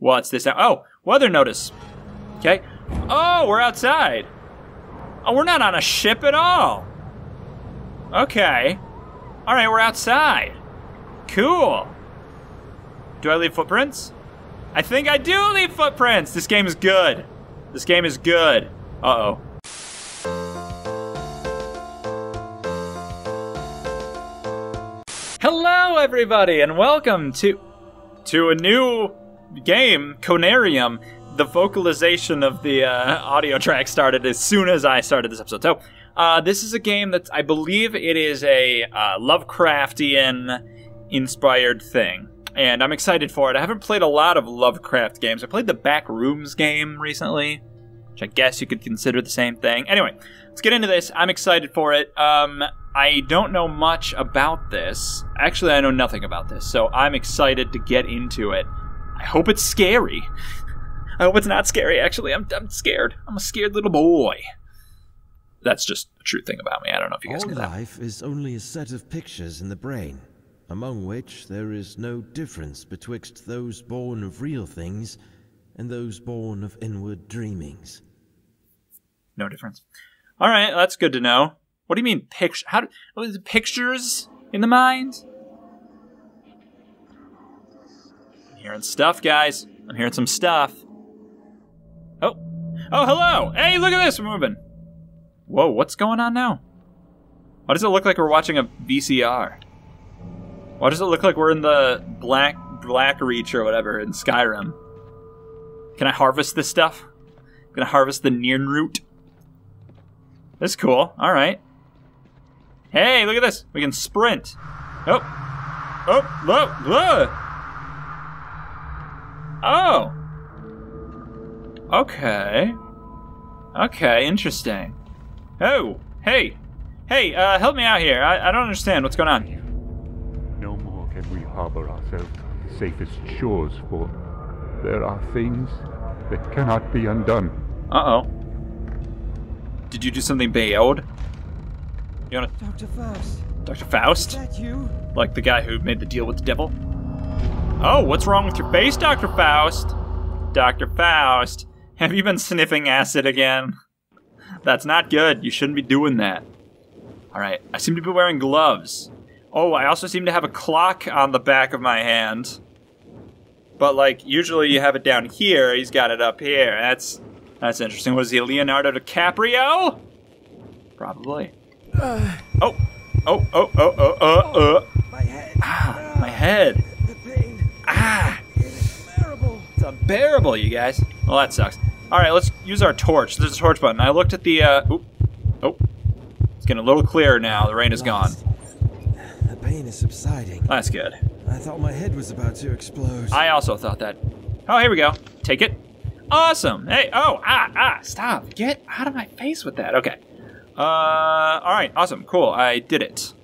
What's this? Oh, weather notice. Okay. Oh, we're outside. Oh, we're not on a ship at all. Okay. All right, we're outside. Cool. Do I leave footprints? I think I do leave footprints. This game is good. This game is good. Uh-oh. Hello, everybody, and welcome to to a new game, Conarium. The vocalization of the uh, audio track started as soon as I started this episode. So, uh, this is a game that I believe it is a uh, Lovecraftian inspired thing, and I'm excited for it. I haven't played a lot of Lovecraft games. I played the Back Rooms game recently, which I guess you could consider the same thing. Anyway, let's get into this. I'm excited for it. Um, I don't know much about this. Actually, I know nothing about this, so I'm excited to get into it. I hope it's scary. I hope it's not scary, actually. I'm, I'm scared. I'm a scared little boy. That's just a true thing about me. I don't know if you guys All life is only a set of pictures in the brain, among which there is no difference betwixt those born of real things and those born of inward dreamings. No difference. All right, that's good to know. What do you mean picture? How do, it, pictures in the mind? I'm hearing stuff, guys. I'm hearing some stuff. Oh, oh, hello! Hey, look at this. We're moving. Whoa, what's going on now? Why does it look like we're watching a VCR? Why does it look like we're in the Black Blackreach or whatever in Skyrim? Can I harvest this stuff? Can I harvest the Nirnroot? That's cool. All right. Hey, look at this. We can sprint. Oh. Oh, look, look. Oh. Okay. Okay, interesting. Oh, hey. Hey, uh, help me out here. I, I don't understand what's going on. No more can we harbor ourselves on the safest shores, for there are things that cannot be undone. Uh-oh. Did you do something bailed? You wanna... Dr. Faust, Dr. Faust? Is that you? Like the guy who made the deal with the devil? Oh, what's wrong with your face, Dr. Faust? Dr. Faust, have you been sniffing acid again? That's not good. You shouldn't be doing that. Alright, I seem to be wearing gloves. Oh, I also seem to have a clock on the back of my hand. But, like, usually you have it down here. He's got it up here. That's that's interesting. Was he Leonardo DiCaprio? Probably. Uh. Oh, oh, oh, oh, oh, oh, oh uh. My head. Ah, my head. The pain. Ah, It's unbearable. you guys. Well, that sucks. All right, let's use our torch. There's a torch button. I looked at the. Uh, oop, oh, it's getting a little clearer now. The rain is gone. The pain is subsiding. That's good. I thought my head was about to explode. I also thought that. Oh, here we go. Take it. Awesome. Hey. Oh. Ah. Ah. Stop. Get out of my face with that. Okay. Uh. All right. Awesome. Cool. I did it.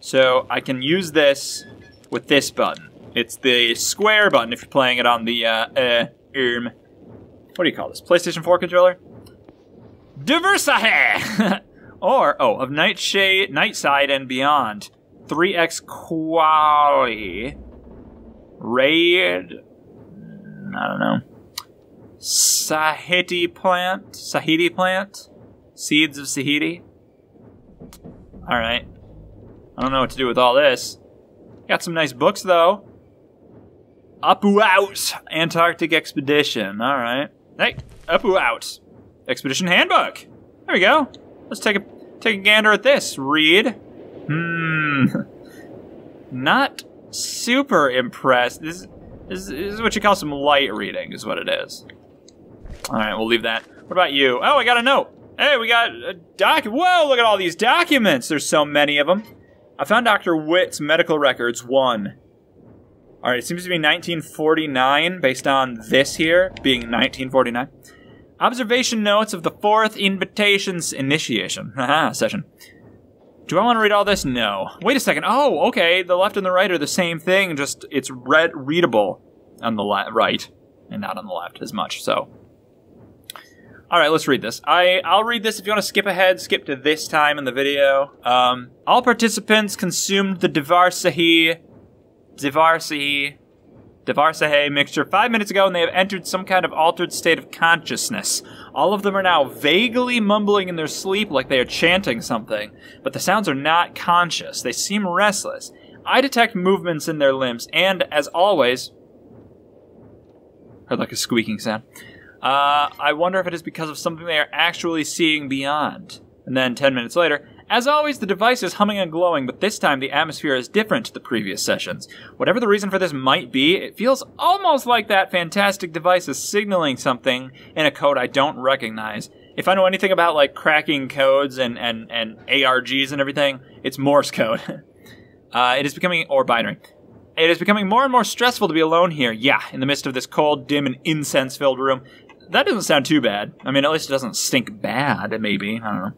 So I can use this with this button. It's the square button if you're playing it on the uh, uh um, what do you call this? PlayStation 4 controller. Diversahe, or oh, of Nightshade, Nightside and Beyond. 3x quality. Raid. I don't know. Sahiti plant. Sahiti plant. Seeds of Sahiti. All right. I don't know what to do with all this. Got some nice books though. Upuaut Antarctic expedition. All right. Hey, Upuaut expedition handbook. There we go. Let's take a take a gander at this. Read. Hmm. Not super impressed. This, this, this is what you call some light reading, is what it is. All right, we'll leave that. What about you? Oh, I got a note. Hey, we got a doc. Whoa, look at all these documents. There's so many of them. I found Dr. Witt's medical records. One. All right, it seems to be 1949, based on this here being 1949. Observation notes of the fourth invitations initiation session. Do I want to read all this? No. Wait a second. Oh, okay. The left and the right are the same thing. Just it's read readable on the right and not on the left as much. So, all right, let's read this. I I'll read this. If you want to skip ahead, skip to this time in the video. Um, all participants consumed the Divarsahi, Divarsahi, Devar Sahay mixture five minutes ago, and they have entered some kind of altered state of consciousness. All of them are now vaguely mumbling in their sleep like they are chanting something, but the sounds are not conscious. They seem restless. I detect movements in their limbs, and as always, heard like a squeaking sound. Uh, I wonder if it is because of something they are actually seeing beyond. And then 10 minutes later, as always, the device is humming and glowing, but this time the atmosphere is different to the previous sessions. Whatever the reason for this might be, it feels almost like that fantastic device is signaling something in a code I don't recognize. If I know anything about like cracking codes and, and, and ARGs and everything, it's Morse code. uh, it is becoming, or binary. It is becoming more and more stressful to be alone here. Yeah, in the midst of this cold, dim, and incense filled room. That doesn't sound too bad. I mean, at least it doesn't stink bad, maybe. I don't know.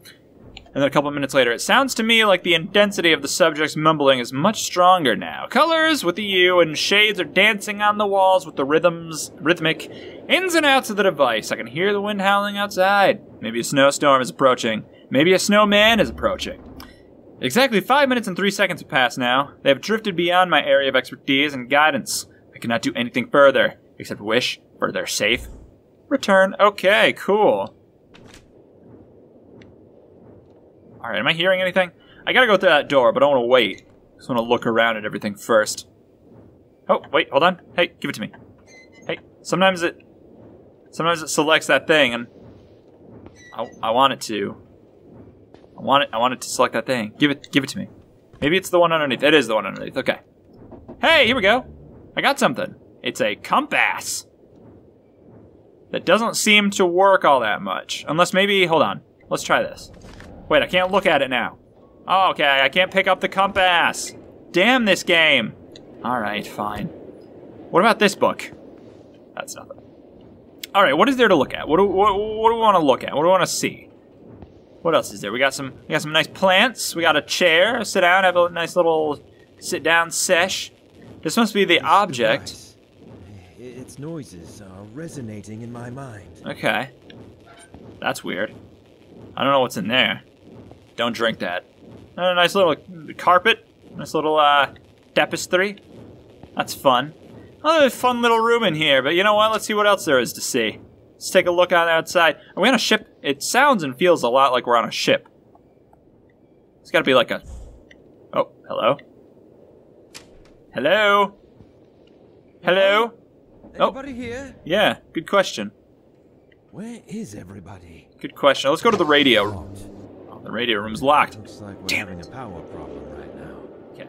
And then a couple minutes later, it sounds to me like the intensity of the subject's mumbling is much stronger now. Colors with the U and shades are dancing on the walls with the rhythms, rhythmic ins and outs of the device. I can hear the wind howling outside. Maybe a snowstorm is approaching. Maybe a snowman is approaching. Exactly five minutes and three seconds have passed now. They have drifted beyond my area of expertise and guidance. I cannot do anything further, except wish for their safe return. Okay, cool. Alright, am I hearing anything? I gotta go through that door, but I want to wait. Just want to look around at everything first. Oh, wait, hold on. Hey, give it to me. Hey, sometimes it... Sometimes it selects that thing, and... I, I want it to. I want it, I want it to select that thing. Give it, give it to me. Maybe it's the one underneath. It is the one underneath. Okay. Hey, here we go. I got something. It's a compass. That doesn't seem to work all that much. Unless maybe, hold on. Let's try this. Wait, I can't look at it now. Oh, okay, I can't pick up the compass. Damn this game. Alright, fine. What about this book? That's nothing. Alright, what is there to look at? What do, what, what do we want to look at? What do we want to see? What else is there? We got some we got some nice plants. We got a chair. Sit down, have a nice little sit down sesh. This must be the object. Its noises are resonating in my mind. Okay. That's weird. I don't know what's in there. Don't drink that. Uh, nice little carpet. Nice little uh, tapestry. That's fun. Oh, fun little room in here, but you know what? Let's see what else there is to see. Let's take a look on outside. Are we on a ship? It sounds and feels a lot like we're on a ship. It's gotta be like a... Oh, hello? Hello? Hello? Oh. Anybody here? Yeah, good question. Where is everybody? Good question. Let's go to the radio. The radio room's locked. Looks like we're Damn having a power problem right now. Okay.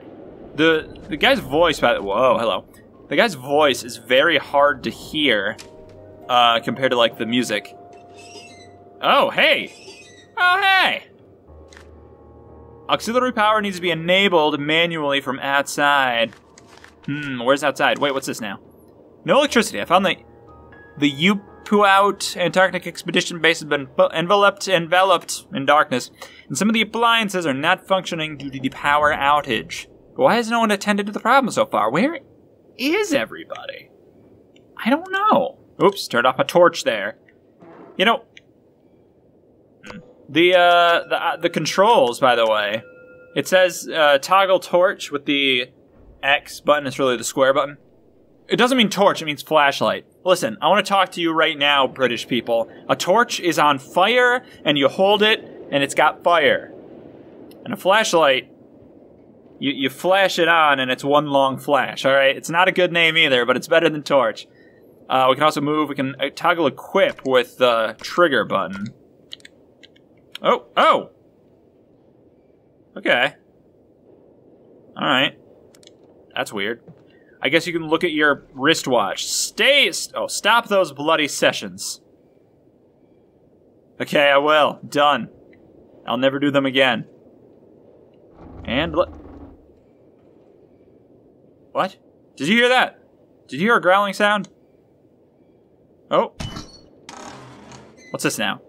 The the guy's voice, by the whoa, hello. The guy's voice is very hard to hear uh, compared to like the music. Oh, hey! Oh, hey! Auxiliary power needs to be enabled manually from outside. Hmm, where's outside? Wait, what's this now? No electricity. I found the the Upuaut Antarctic expedition base has been enveloped enveloped in darkness, and some of the appliances are not functioning due to the power outage. Why has no one attended to the problem so far? Where is everybody? I don't know. Oops, turned off a torch there. You know, the uh, the uh, the controls, by the way, it says uh, toggle torch with the X button. It's really the square button. It doesn't mean torch, it means flashlight. Listen, I want to talk to you right now, British people. A torch is on fire, and you hold it, and it's got fire. And a flashlight, you, you flash it on, and it's one long flash, alright? It's not a good name either, but it's better than torch. Uh, we can also move, we can uh, toggle equip with the trigger button. Oh, oh! Okay. Alright. That's weird. I guess you can look at your wristwatch. Stay. Oh, stop those bloody sessions. Okay, I will. Done. I'll never do them again. And. What? Did you hear that? Did you hear a growling sound? Oh. What's this now?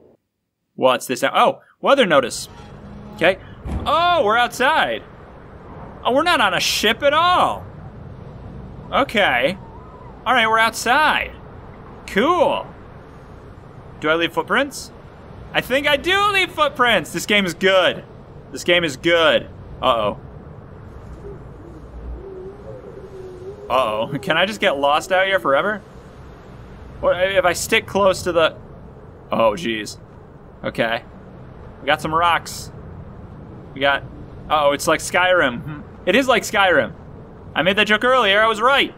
What's this now? Oh, weather notice. Okay. Oh, we're outside. Oh, we're not on a ship at all. Okay. All right, we're outside. Cool. Do I leave footprints? I think I do leave footprints. This game is good. This game is good. Uh oh. Uh oh. Can I just get lost out here forever? What if I stick close to the. Oh, jeez. Okay. We got some rocks. We got. Uh oh, it's like Skyrim. Hmm. It is like Skyrim. I made that joke earlier. I was right.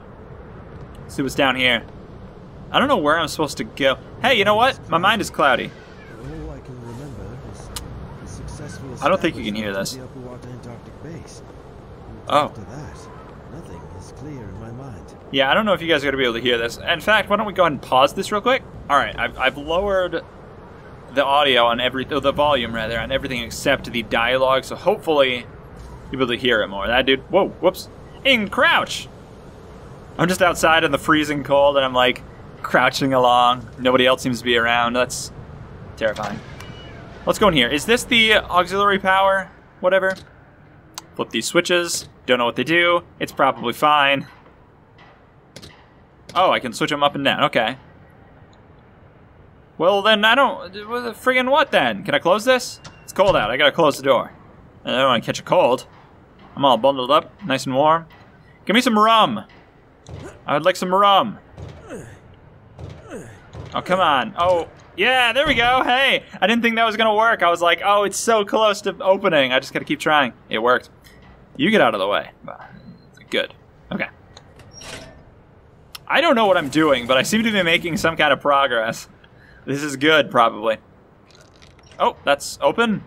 Let's see what's down here. I don't know where I'm supposed to go. Hey, you know what? My mind is cloudy. I don't think you can hear this. Oh. Yeah, I don't know if you guys are going to be able to hear this. In fact, why don't we go ahead and pause this real quick? All right, I've, I've lowered the audio on every, the volume rather, on everything except the dialogue, so hopefully you'll be able to hear it more. That dude, whoa, whoops, in crouch. I'm just outside in the freezing cold, and I'm like crouching along. Nobody else seems to be around. That's terrifying. Let's go in here. Is this the auxiliary power? Whatever. Flip these switches. Don't know what they do. It's probably fine. Oh, I can switch them up and down. Okay. Well, then I don't. Friggin' what then? Can I close this? It's cold out. I gotta close the door. I don't want to catch a cold. I'm all bundled up, nice and warm. Give me some rum. I would like some rum. Oh, come on. Oh, yeah, there we go. Hey, I didn't think that was gonna work. I was like, oh, it's so close to opening. I just gotta keep trying. It worked. You get out of the way. Good. Okay. I don't know what I'm doing, but I seem to be making some kind of progress. This is good, probably. Oh, that's open.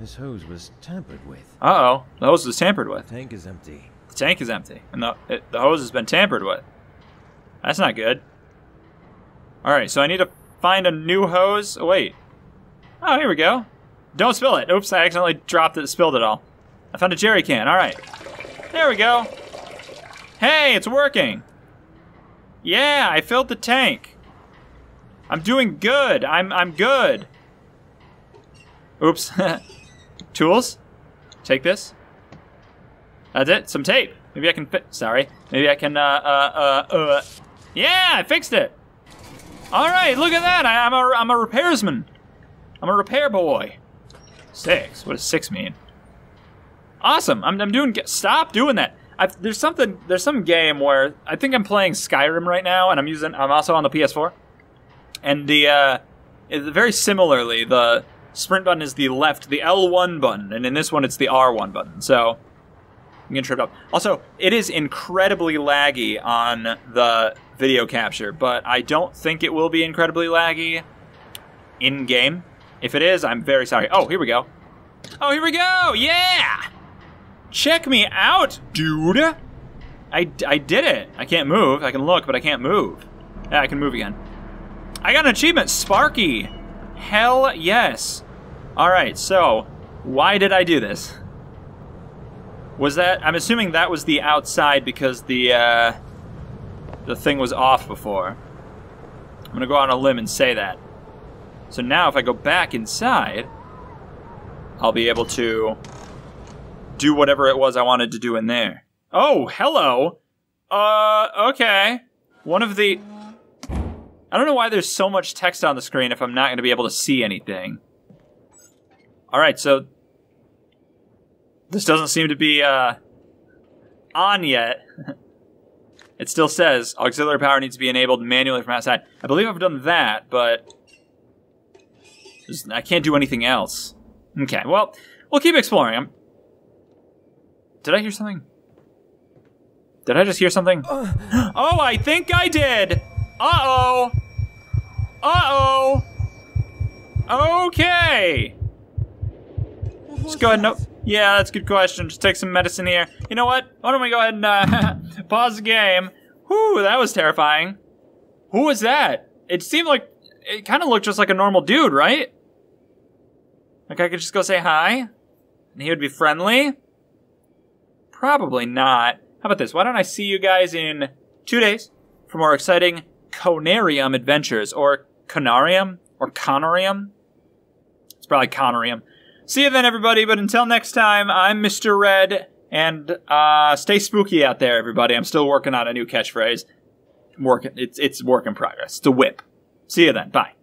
This hose was tampered with. Uh oh, the hose was tampered with. The Tank is empty. The tank is empty, and the it, the hose has been tampered with. That's not good. All right, so I need to find a new hose. Oh, wait. Oh, here we go. Don't spill it. Oops, I accidentally dropped it, spilled it all. I found a jerry can. All right, there we go. Hey, it's working. Yeah, I filled the tank. I'm doing good. I'm I'm good. Oops. Tools. Take this. That's it. Some tape. Maybe I can fit. Sorry. Maybe I can. Uh. Uh. Uh. uh. Yeah, I fixed it. All right. Look at that. I, I'm a. I'm a repairsman. I'm a repair boy. Six. What does six mean? Awesome. I'm. I'm doing. Stop doing that. I've, there's something. There's some game where I think I'm playing Skyrim right now, and I'm using. I'm also on the PS4, and the. uh very similarly the sprint button is the left, the L1 button, and in this one it's the R1 button. So I'm getting tripped up. Also, it is incredibly laggy on the video capture, but I don't think it will be incredibly laggy in game. If it is, I'm very sorry. Oh, here we go. Oh, here we go. Yeah. Check me out, dude. I, I did it. I can't move. I can look, but I can't move. Yeah, I can move again. I got an achievement, Sparky. Hell yes. All right, so why did I do this? Was that? I'm assuming that was the outside because the uh, the thing was off before. I'm gonna go on a limb and say that. So now, if I go back inside, I'll be able to do whatever it was I wanted to do in there. Oh, hello. Uh, okay. One of the. I don't know why there's so much text on the screen if I'm not going to be able to see anything. All right, so this doesn't seem to be uh, on yet. it still says auxiliary power needs to be enabled manually from outside. I believe I've done that, but I can't do anything else. Okay, well, we'll keep exploring. I'm... Did I hear something? Did I just hear something? oh, I think I did. Uh oh. Uh oh. Okay. Let's go ahead and. Yeah, that's a good question. Just take some medicine here. You know what? Why don't we go ahead and uh, pause the game? Whew, that was terrifying. Who was that? It seemed like it kind of looked just like a normal dude, right? Like I could just go say hi, and he would be friendly. Probably not. How about this? Why don't I see you guys in two days for more exciting Conarium adventures, or Conarium, or Conarium? It's probably Conarium. See you then, everybody. But until next time, I'm Mr. Red, and uh, stay spooky out there, everybody. I'm still working on a new catchphrase. Working. It's it's work in progress. It's a whip. See you then. Bye.